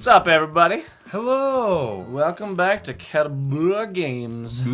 What's up, everybody? Hello. Welcome back to CattaBlah Games.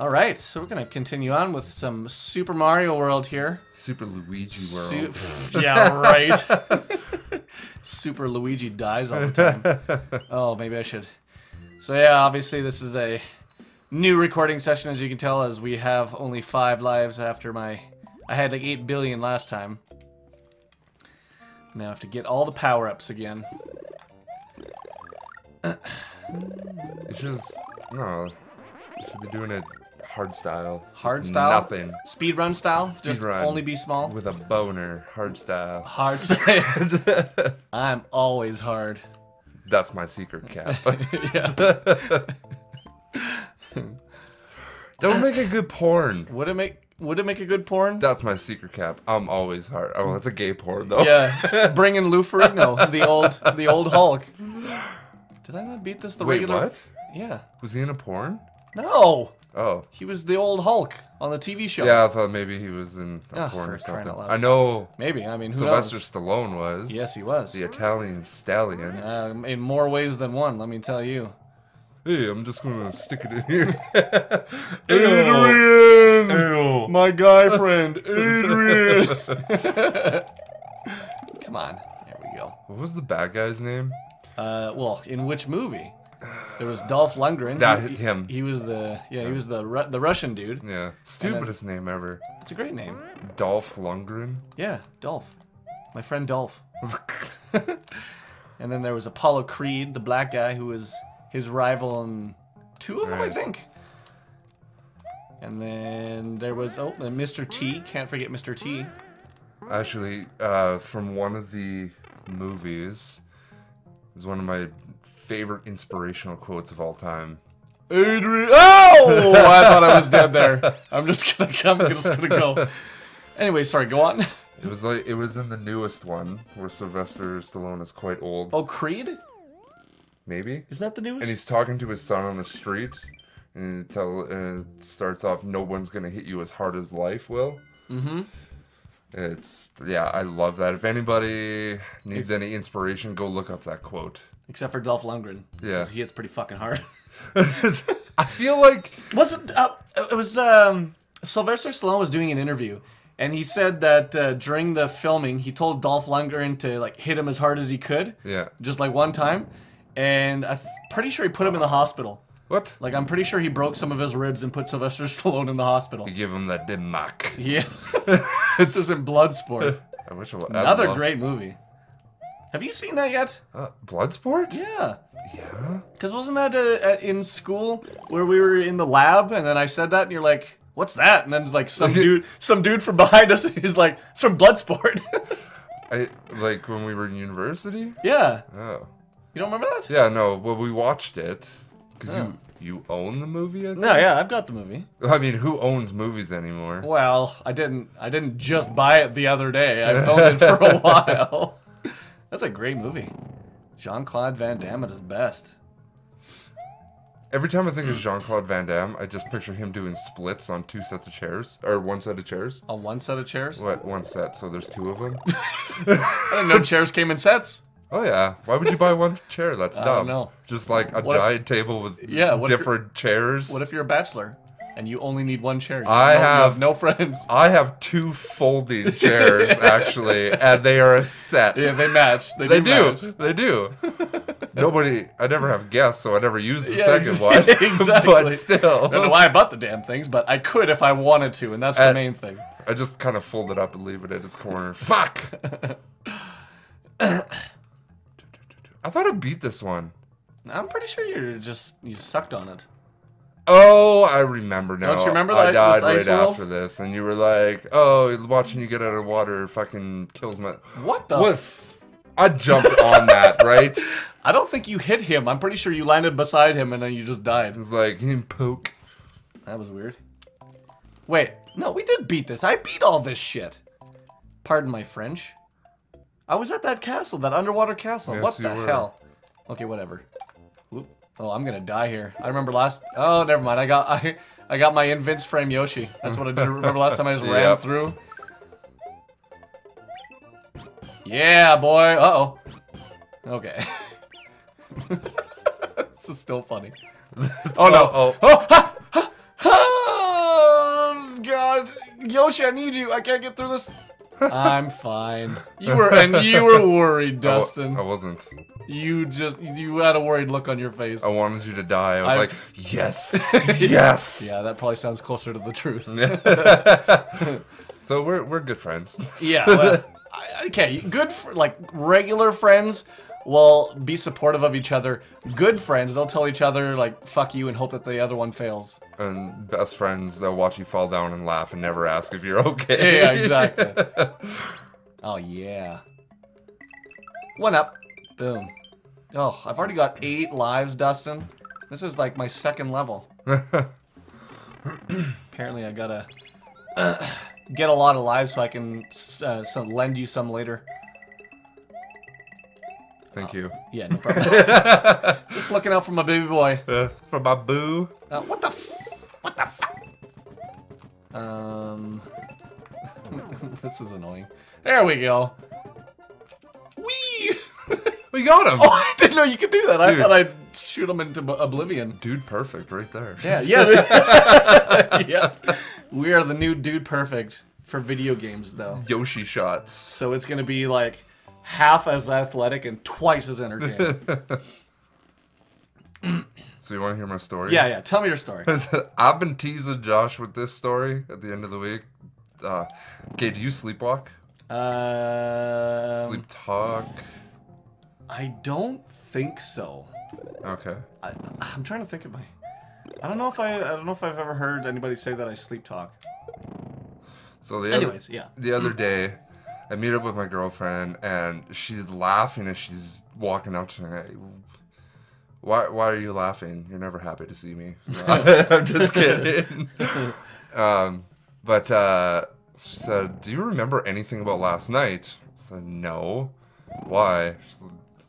All right, so we're gonna continue on with some Super Mario World here. Super Luigi World. Su- yeah, right. Super Luigi dies all the time. Oh, maybe I should. So yeah, obviously this is a new recording session, as you can tell, as we have only five lives after my. I had like eight billion last time. Now I have to get all the power ups again. It's just no. You should be doing it hard style. Hard style? Nothing. Speedrun style? Just Speedrun. only be small? With a boner. Hard style. Hard style. I'm always hard. That's my secret cap. yeah. that would make a good porn. Would it make would it make a good porn? That's my secret cap. I'm always hard. Oh, that's a gay porn though. Yeah. Bring in Lou Ferrigno, the old the old Hulk. Did I not beat this the Wait, regular? what? Yeah. Was he in a porn? No. Oh. He was the old Hulk on the TV show. Yeah, I thought maybe he was in a Oh, porn or something. I know Maybe. I mean, who Sylvester knows? Stallone was. Yes, he was. The Italian stallion. Um, in more ways than one, let me tell you. Hey, I'm just gonna stick it in here. Adrian! Ew. My guy friend, Adrian! Come on. There we go. What was the bad guy's name? Uh, well, in which movie? There was Dolph Lundgren. That- He- him. He was the yeah. He was the Ru- the Russian dude. Yeah, stupidest name ever. It's a great name. Dolph Lundgren. Yeah, Dolph. My friend Dolph. and then there was Apollo Creed, the black guy who was his rival in two of them, I think. And then there was oh, and Mr. T. Can't forget Mr. T. Actually, uh, from one of the movies, is one of my favorite inspirational quotes of all time. Adrian. Oh, I thought I was dead there. I'm just gonna come. I'm just gonna go. Anyway, sorry. Go on. It was like it was in the newest one where Sylvester Stallone is quite old, Oh, Creed. maybe. Is that the newest? And he's talking to his son on the street, and it tell and it starts off, "No one's gonna hit you as hard as life will." Mm-hmm. It's yeah, I love that. If anybody needs any inspiration, go look up that quote. Except for Dolph Lundgren. yeah He hits pretty fucking hard. I feel like Wasn't uh, it was um Sylvester Stallone was doing an interview and he said that uh, during the filming he told Dolph Lundgren to like hit him as hard as he could, yeah. just like one time, and I'm pretty sure he put him in the hospital. What? Like I'm pretty sure he broke some of his ribs and put Sylvester Stallone in the hospital. You give him that Dim Mak. Yeah, this is in Bloodsport. I wish I, I'd Another love- great movie. Have you seen that yet? Uh, Bloodsport? Yeah. Yeah. Because wasn't that uh, uh, in school where we were in the lab and then I said that and you're like, what's that? And then it's like some dude, some dude from behind us is like, it's from Bloodsport. I like when we were in university. yeah. Oh. You don't remember that? Yeah. No. Well, we watched it because Oh. you you own the movie. I, think? No, yeah, I've got the movie. I mean, who owns movies anymore? Well, I didn't, I didn't just buy it the other day. I've owned it for a while. That's a great movie. Jean-Claude Van Damme at his best. Every time I think of Jean Claude Van Damme, I just picture him doing splits on two sets of chairs or one set of chairs. On one set of chairs. What one set? So there's two of them. I didn't know chairs came in sets. Oh yeah. Why would you buy one chair? That's I dumb. don't know. Just like a What if- giant table with Yeah, what if different chairs. What if you're a bachelor and you only need one chair? You I you have- no friends. I have two folding chairs actually, and they are a set. Yeah, they match. They, they do. match. They do. Nobody. I never have guests, so I never use the second ex- one. exactly. but still, I don't know why I bought the damn things, but I could if I wanted to, and that's the main thing. I just kind of fold it up and leave it in its corner. Fuck. I thought I beat this one. I'm pretty sure you're just you sucked on it. Oh, I remember now. Don't you remember that? I died right World? after this, and you were like, "Oh, watching you get out of water fucking kills my." What the? What? F- I jumped on that, right? I don't think you hit him. I'm pretty sure you landed beside him and then you just died. It was like him poke. That was weird. Wait, no, we did beat this. I beat all this shit. Pardon my French. I was at that castle, that underwater castle. Yes, what the were. hell? Okay, whatever. Whoop. Oh, I'm gonna die here. I remember last. Oh, never mind. I got I I got my invince frame Yoshi. That's what I did. Remember last time I just ran through. Yeah, boy. Uh oh. Okay. this is still funny. Oh no! Oh, Oh, ha, ha, oh God, Yoshi, I need you. I can't get through this. I'm fine. You were and you were worried, Dustin. I wasn't. You just you had a worried look on your face. I wanted you to die. I was I- like, yes, yes. Yeah, that probably sounds closer to the truth. so we're we're good friends. Yeah. Well, I- okay. Good, fr- like regular friends will be supportive of each other. Good friends, they'll tell each other like "fuck you" and hope that the other one fails. And best friends, they'll watch you fall down and laugh and never ask if you're okay. Yeah, exactly. oh yeah. One up. Boom. Oh, I've already got eight lives, Dustin. This is like my second level. Apparently, I gotta uh, get a lot of lives so I can uh, some, lend you some later. Thank you. Yeah, no problem. Just looking out for my baby boy. Uh, for my boo. Uh, what the f- What the fuck? Um... this is annoying. There we go. Whee! We got him. oh, I didn't know you could do that. I thought I'd shoot him into oblivion. Dude, perfect right there. Yeah, yeah. yeah. We are the new dude perfect for video games, though. Yoshi shots. So it's gonna be like half as athletic and twice as entertaining. So you want to hear my story? yeah, yeah. Tell me your story. I've been teasing Josh with this story at the end of the week. Uh, okay, do you sleepwalk? Uh, Sleep talk? I don't think so. Okay. I, I'm trying to think of my. I don't know if I. I don't know if I've ever heard anybody say that I sleep talk. So the Anyways, other, yeah. the other day, I meet up with my girlfriend and she's laughing as she's walking up to me. Why, why are you laughing? You're never happy to see me. I'm just kidding. um, but uh, she said, "Do you remember anything about last night?" I said, "No." Why? She's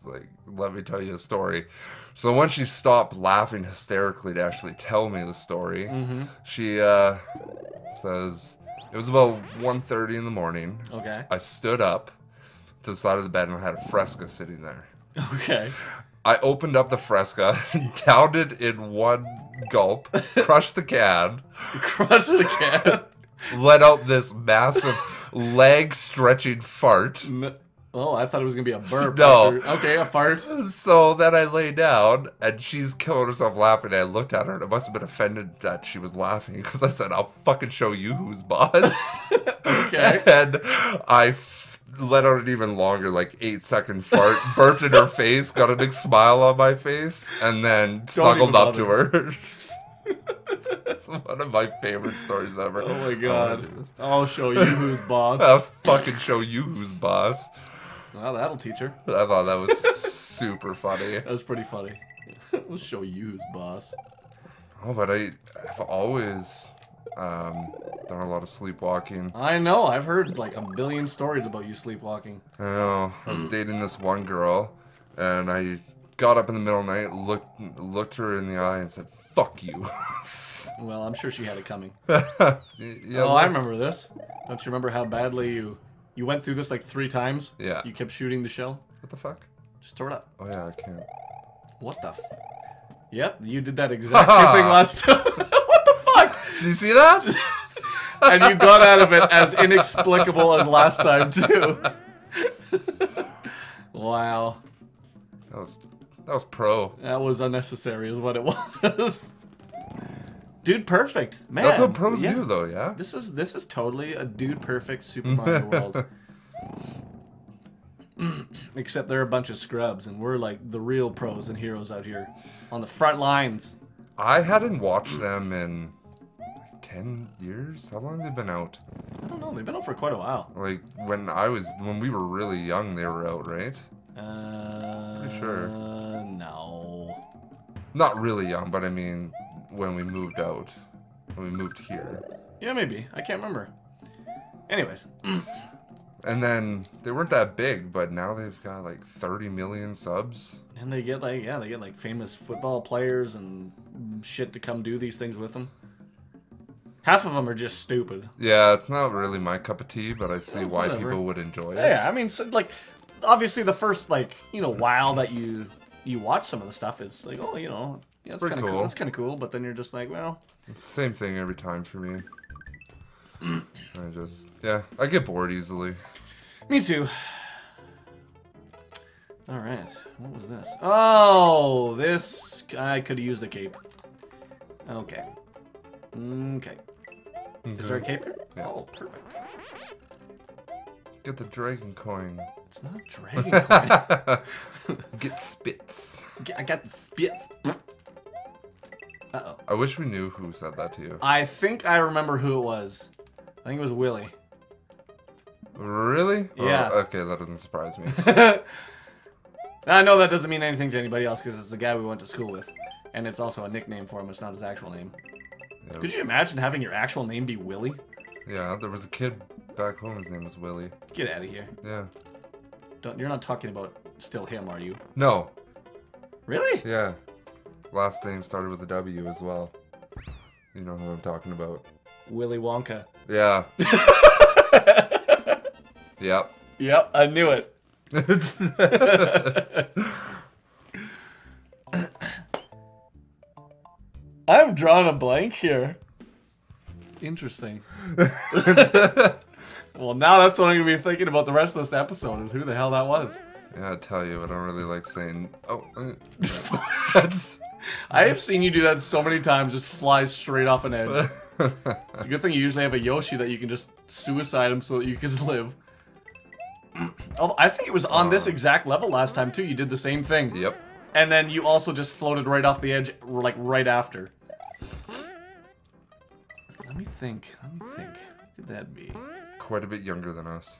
like, "Let me tell you a story." So once she stopped laughing hysterically to actually tell me the story, Mm-hmm. she uh, says it was about 1.30 in the morning. Okay. I stood up to the side of the bed and I had a fresca sitting there. Okay. I opened up the fresca, downed it in one gulp, crushed the can, crushed the cat. let out this massive leg stretching fart. N- Oh, I thought it was gonna be a burp. No. after- Okay, a fart. So then I lay down and she's killing herself laughing. I looked at her and I must have been offended that she was laughing because I said, I'll fucking show you who's boss. Okay. and I f- let out an even longer, like eight second fart, burped in her face, got a big smile on my face, and then snuggled up to her. it's one of my favorite stories ever. Oh my oh, god. do. I'll show you who's boss. I'll fucking show you who's boss. Well, that'll teach her. I thought that was super funny. That was pretty funny. we'll show you who's boss. Oh, but I have always um, done a lot of sleepwalking. I know. I've heard like a billion stories about you sleepwalking. I know. I was dating this one girl, and I got up in the middle of the night, looked looked her in the eye, and said, "Fuck you." Well, I'm sure she had it coming. yeah, oh, I remember this. Don't you remember how badly you you went through this like three times? Yeah. You kept shooting the shell. What the fuck? Just throw it up. Oh yeah, I can't. What the? F- yep, you did that exact same thing last time. what the fuck? Do you see that? And you got out of it as inexplicable as last time too. wow, that was that was pro. that was unnecessary, is what it was. Dude, perfect, man. That's what pros yeah. do, though. Yeah. This is this is totally a dude perfect Super Mario World. Except they're a bunch of scrubs, and we're like the real pros and heroes out here on the front lines. I hadn't watched them in ten years. How long have they been out? I don't know. They've been out for quite a while. Like when I was when we were really young, they were out, right? Uh, Pretty sure. No. Not really young, but I mean when we moved out, when we moved here. Yeah, maybe. I can't remember. Anyways, And then they weren't that big, but now they've got like 30 million subs. and they get like yeah, they get like famous football players and shit to come do these things with them. Half of them are just stupid. Yeah, it's not really my cup of tea, but I see why whatever. people would enjoy it. Yeah, I mean, so, like, obviously the first like you know while that you you watch some of the stuff it's like oh you know yeah that's kind of cool. cool. that's kind of cool but then you're just like well It's the same thing every time for me. I just, yeah, I get bored easily. me too all right what was this oh this I could have used a cape okay mm, okay is there a cape here Yeah. oh perfect Get the dragon coin. it's not a dragon coin. Get spits. I got the spits uh oh I wish we knew who said that to you. I think I remember who it was. I think it was Willie. Really? Oh, Yeah. okay, that doesn't surprise me. I know that doesn't mean anything to anybody else because it's the guy we went to school with. And it's also a nickname for him, it's not his actual name. Yeah, Could you imagine having your actual name be Willie? yeah, there was a kid back home. His name was Willie. Get out of here. Yeah. Don't, you're not talking about still him, are you? No. Really? Yeah. Last name started with a W as well. You know who I'm talking about. Willy Wonka. Yeah. yep. Yep, I knew it. I'm drawing a blank here. Interesting. well, now that's what I'm gonna be thinking about the rest of this episode is who the hell that was. Yeah, I tell you, I don't really like saying. Oh, uh, that's. I have seen you do that so many times, just fly straight off an edge. It's a good thing you usually have a Yoshi that you can just suicide him so that you can live. Although I think it was on this exact level last time too. You did the same thing. yep. And then you also just floated right off the edge, like right after. Let me think. Let me think. What could that be? Quite a bit younger than us.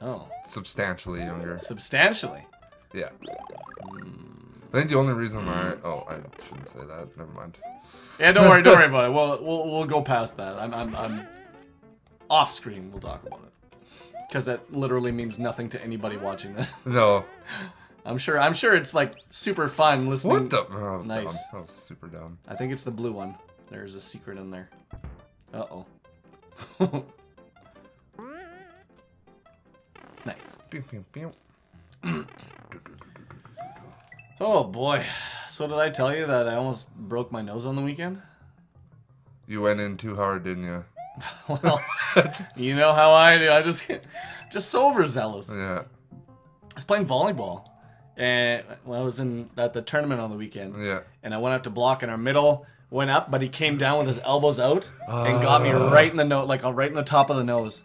Oh, Substantially younger. substantially. Yeah. I think the only reason I. Oh, I shouldn't say that. Never mind. Yeah, don't worry, don't worry about it. We'll we'll we'll go past that. I'm I'm I'm off screen. We'll talk about it because that literally means nothing to anybody watching this. No. I'm sure. I'm sure it's like super fun listening. What the? Oh, that Nice. dumb. That was super dumb. I think it's the blue one. There's a secret in there. Uh oh. Nice. Pew, pew, pew. Oh boy. So did I tell you that I almost broke my nose on the weekend? You went in too hard, didn't you? Well, you know how I do. I just get just so overzealous. Yeah. I was playing volleyball, and when I was in at the tournament on the weekend, Yeah. and I went up to block, and our middle went up, but he came down with his elbows out and got me Ah. right in the nose, like uh, right in the top of the nose.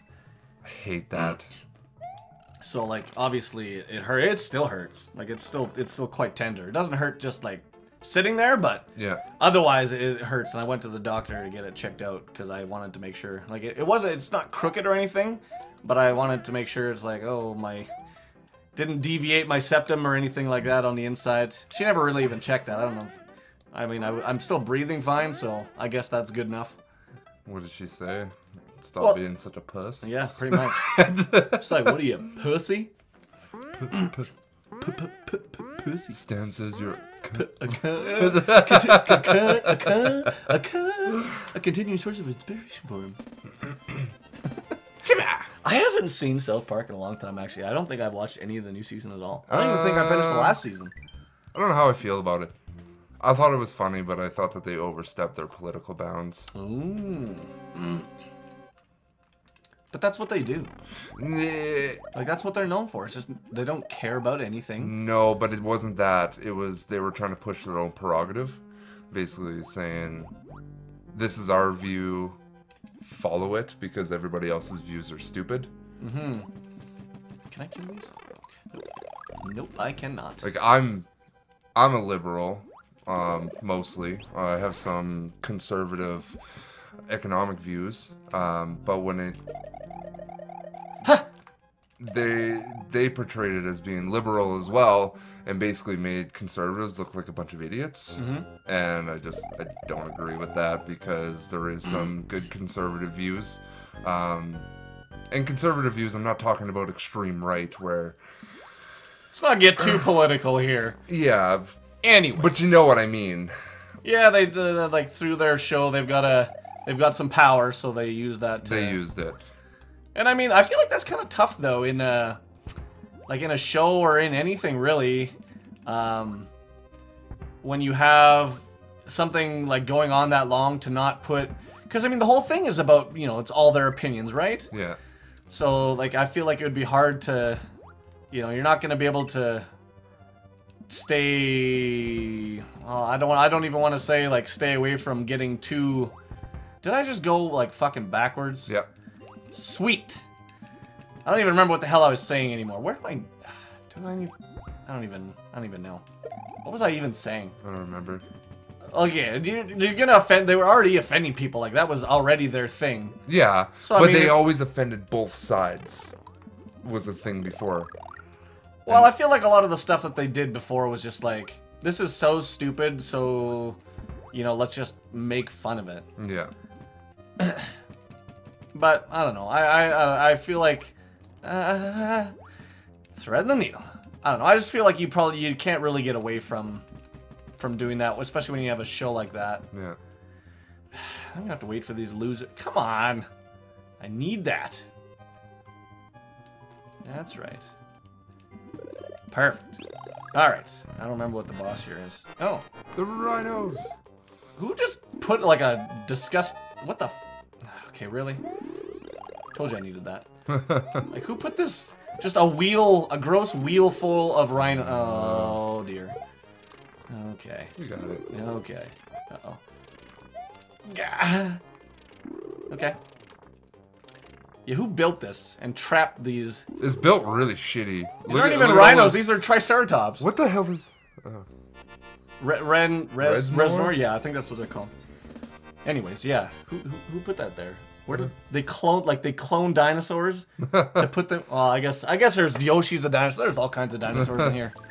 I hate that. So like obviously it hurt. It still hurts. Like it's still it's still quite tender. It doesn't hurt just like sitting there, but Yeah. otherwise it hurts. And I went to the doctor to get it checked out because I wanted to make sure. Like it, it wasn't. It's not crooked or anything, but I wanted to make sure it's like oh my. Didn't deviate my septum or anything like that on the inside. She never really even checked that. I don't know. If, I mean, I, am still breathing fine, so I guess that's good enough. What did she say? Stop Well- being such a puss. Yeah, pretty much. It's like, what are you, pussy? Percy Stan says you're. a continuing source of inspiration for him. I haven't seen South Park in a long time, actually. I don't think I've watched any of the new season at all. I don't even think I finished the Uh, last season. I don't know how I feel about it. I thought it was funny, but I thought that they overstepped their political bounds. Ooh. Mm. But that's what they do. Like, that's what they're known for. It's just they don't care about anything. No, but it wasn't that. It was they were trying to push their own prerogative, basically saying, "This is our view, follow it," because everybody else's views are stupid. Mm-hmm. Can I kill these? Nope. Nope, I cannot. Like I'm, I'm a liberal, um, mostly. I have some conservative economic views, um, but when it they they portrayed it as being liberal as well, and basically made conservatives look like a bunch of idiots. And I just I don't agree with that because there is some good conservative views. Um, and conservative views, I'm not talking about extreme right, where Let's not get too political here. yeah, Anyway, but you know what I mean. yeah, they uh, like through their show, they've got a they've got some power, so they use that. To, They used it. and I mean, I feel like that's kind of tough though. In a, like in a show or in anything really, um, when you have something like going on that long to not put, because I mean the whole thing is about you know it's all their opinions, right? Yeah. So like I feel like it would be hard to, you know, you're not gonna be able to stay. Uh, I don't. want- I don't even want to say like stay away from getting too. Did I just go like fucking backwards? Yep. Sweet. I don't even remember what the hell I was saying anymore. Where am I? Do I need? I don't even. I don't even know. What was I even saying? I don't remember. Okay, you're, you're gonna offend. They were already offending people. Like that was already their thing. Yeah. So, I but mean- they always offended both sides. Was the thing before. Well, I feel like a lot of the stuff that they did before was just like, this is so stupid, so, you know, let's just make fun of it. Yeah. But I don't know. I I I- feel like uh, thread the needle. I don't know. I just feel like you probably you can't really get away from from doing that, especially when you have a show like that. Yeah. I'm gonna have to wait for these losers. Come on, I need that. That's right. Perfect. All right. I don't remember what the boss here is. Oh, The rhinos. who just put like a disgust? What the? F okay, really? Told you I needed that. Like, who put this? Just a wheel, a gross wheel full of rhino. Oh dear. Okay. You got it. Okay. Uh oh. Gah. Okay. Yeah, who built this and trapped these? It's built really shitty. These aren't even rhinos. These are triceratops. What the hell is? Oh. Re Ren, Res, Reznor? Reznor? Yeah, I think that's what they're called. Anyways, yeah. Who, who, who put that there? Where did they clone? Like they clone dinosaurs to put them? Well, I guess I guess there's Yoshi's a dinosaur. There's all kinds of dinosaurs in here.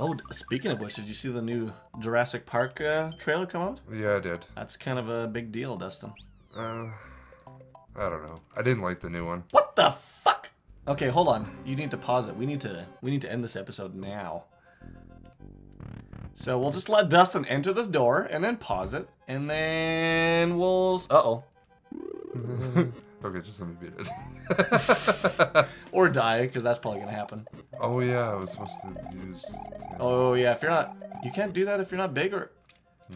Oh, speaking of which, did you see the new Jurassic Park uh, trailer come out? Yeah, I did. That's kind of a big deal, Dustin. Uh, I don't know. I didn't like the new one. What the fuck? Okay, hold on. You need to pause it. We need to we need to end this episode now. So we'll just let Dustin enter this door and then pause it, and then we'll. Uh oh. okay, just let me beat it. Or die, because that's probably gonna happen. oh yeah, I was supposed to use. Oh yeah, if you're not, you can't do that if you're not big or.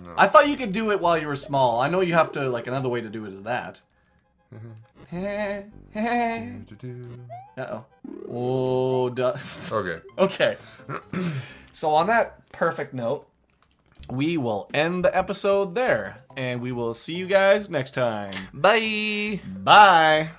No. I thought you could do it while you were small. I know you have to like another way to do it is that. uh oh. Oh. Du- Okay. Okay. so on that perfect note, we will end the episode there, and we will see you guys next time. Bye. Bye.